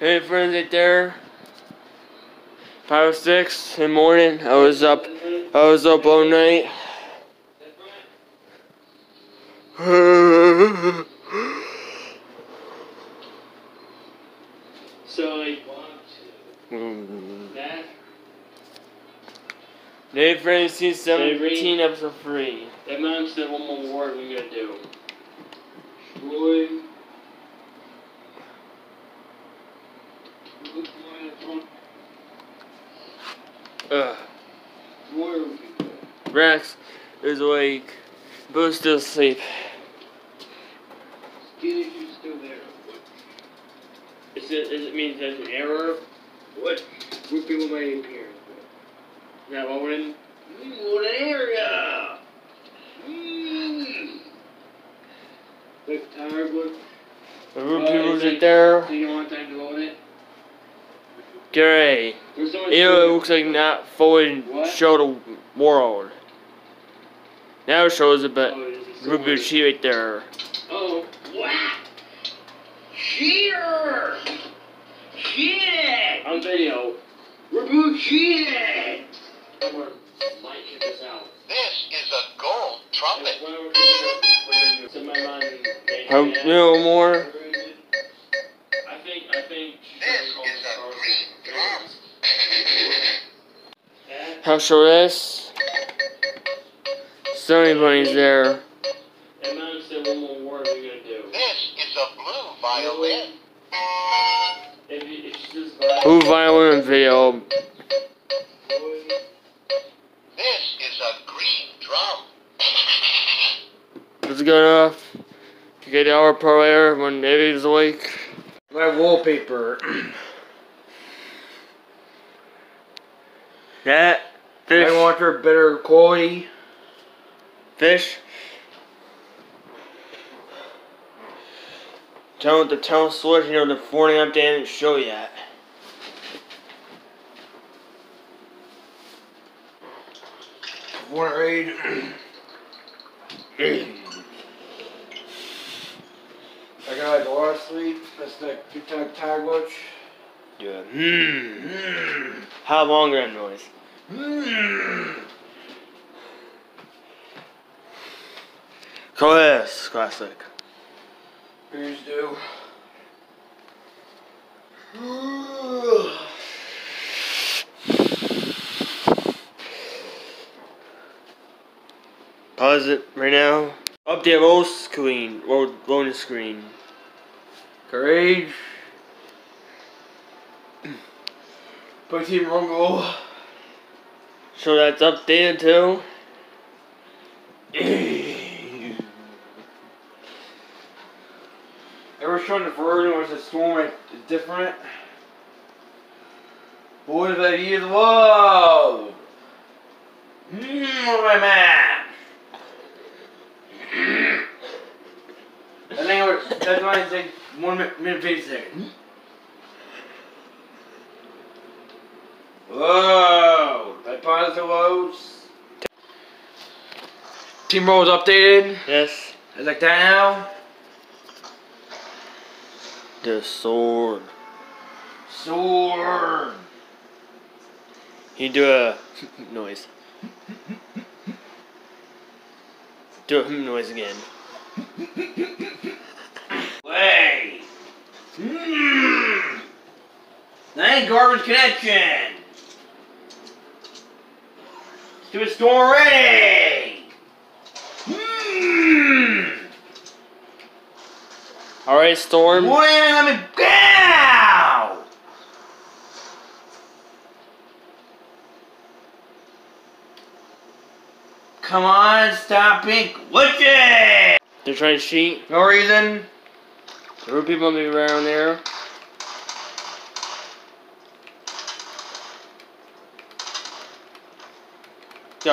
Hey friends right there. 5-6 in the morning. I was up I was up all night. So like that. Dave Friends season seventeen episode three. That mom said one more word we gotta do. Troy. Ugh. Rex is awake. Boo's still asleep. Skinny shoe's still there. Is it, is it mean there's an error? What? What people my appearance? Yeah, what would it? Mm, what an area! Mm. Look, tired look. The room people is right it- there. Do you want time to load it? Gary. There's so much You know, it looks like not fully What? show the world. Now it shows it, but Oh, it is a Ruby she right there. Oh, wow! Cheer! Shit! On video. Reboot shit! Someone might check this is a gold trumpet. When we're cooking up, we're gonna do some of my mind. How you know more? I think, I think. This is a green drum. That, How show this? Sunny Bunny's there. that mom said one more word we're gonna do. This is a blue violin. If, you, if she violin, Blue violin video. This is a green drum. Is it good enough? You get the hour per hour when Davy's awake. My wallpaper. That fish. I want for better quality. fish. Tell the tell Switch, you know the morning update didn't show yet. To raid? I got like a lot of sleep. That's that big time tire watch. Yeah. Hmm. How long that noise? This classic. Beers do. Pause it right now. Update load screen. Load loading screen. Courage. Put Team wrong Rumble. So that's updated too. Ever shown the version was a storm is different? Boys that years love. Mmm, my man. I think was, that's why it's like one minute, minute fifty seconds. Hmm? Whoa! Positive loads. Team roll is updated. Yes. It's like that now. The sword. Sword. You do a noise. Do a hmm noise again. Way. Mmm. That ain't garbage connection. Do hmm. a storm ready. Mmm. Alright, Storm. Boy, let me go. Come on, stop being glitchy. They're trying to cheat. No reason. There were people be around there.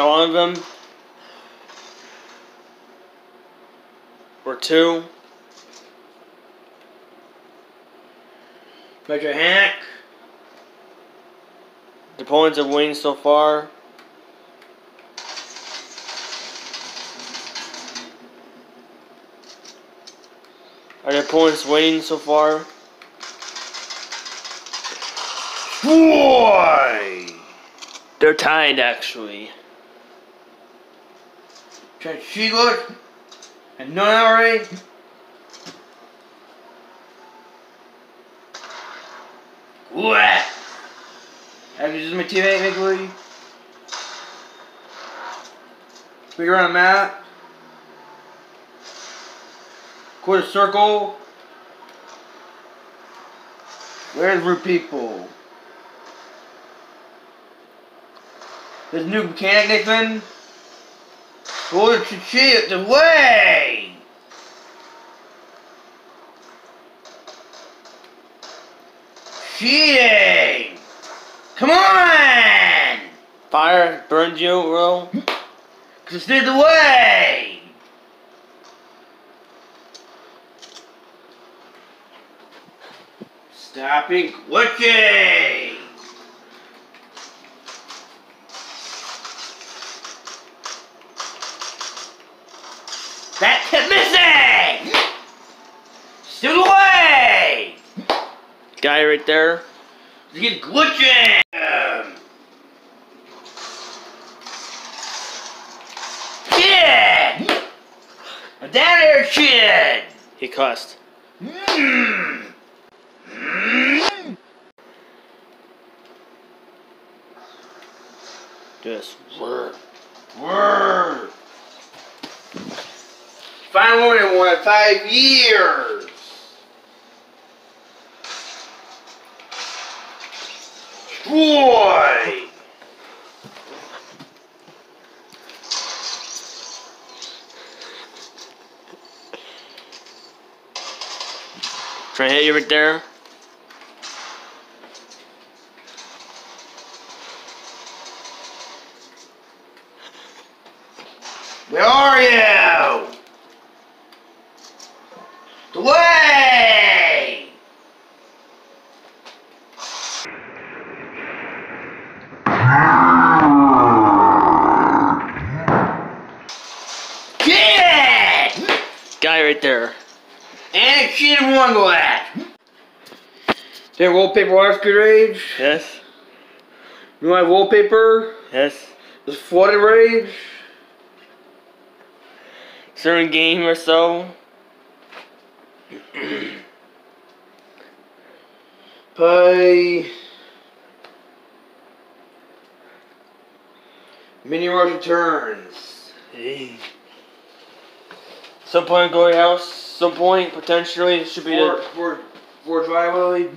One of them. Or two. Major Hank. The opponents have won so far. Are the opponents winning so far? Boy! They're tied actually. She look and none already. What? After just my teammate make Lee. Figure on a map. Quarter circle. Where's root people? There's new mechanic, Nathan. Quarter to shit the way. Cheating! Come on! Fire burned you, bro. Cause it's the way! Stopping glitching! That kept missing! Still the way! Guy right there. He's glitching! I'm down here, shit! He cussed. Mm. Mm. Just Word. Word. Find one in one five years. Boy. trying to hit you right there. Where are you? The way! Get it! Guy right there. And shit in one glass. That wallpaper water scooter rage? Yes. You want wallpaper? Yes. This flooded rage? Certain game or so. Play. Mini Rush returns. Hey. Some point go to your house. Some point potentially should be Four, the four, four driveway.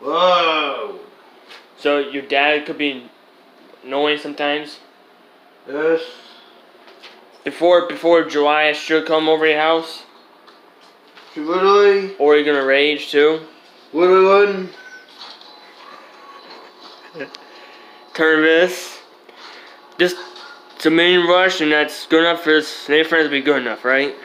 Whoa. So your dad could be annoying sometimes. Yes. Before before July should come over your house, She literally, or you're gonna rage too. literally, Turn this. Just it's a main rush, and that's good enough for Snake Friends to be good enough, right?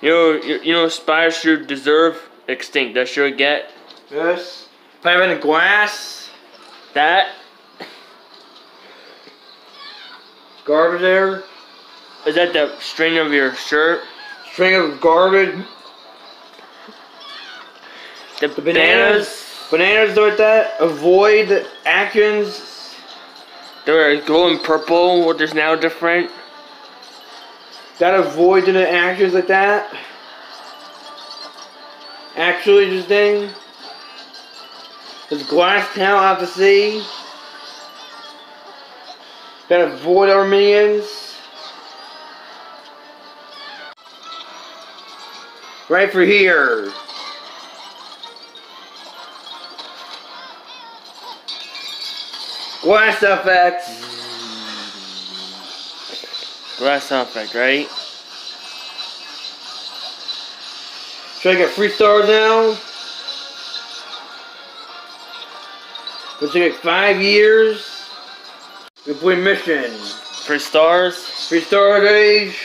You know, you, you know, spiders should deserve extinct. That should get yes. Pipe in the glass. that. Garbage there. Is that the string of your shirt? String of garbage. The, The bananas. Bananas like that. Avoid actions. They're glowing purple, which is now different. That avoid doing actions like that. Actually, thing. There's glass town out to sea. Gotta avoid our minions. Right for here. Glass effect. Glass effect, right? Should I get free stars now? Let's take five years. Complete mission. For stars, Free star age.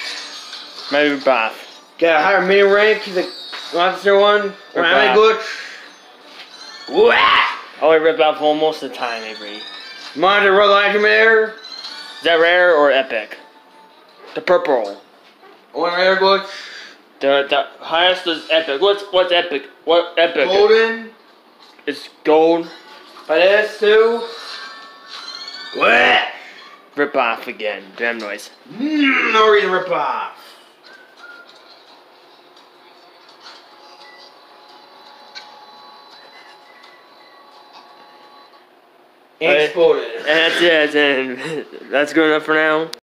maybe bath. Got a higher mini rank. The monster one. Or Or anime bath. glitch. Wah! I only rip out for most of the time, Avery. Monitor light there. Is that rare or epic? The purple. One rare glitch. The the highest is epic. What's what's epic? What epic? Golden. It's gold. But this too. What? Rip off again. Damn noise. Mmm, no reason rip off. Exploded. That's it. And that's good enough for now.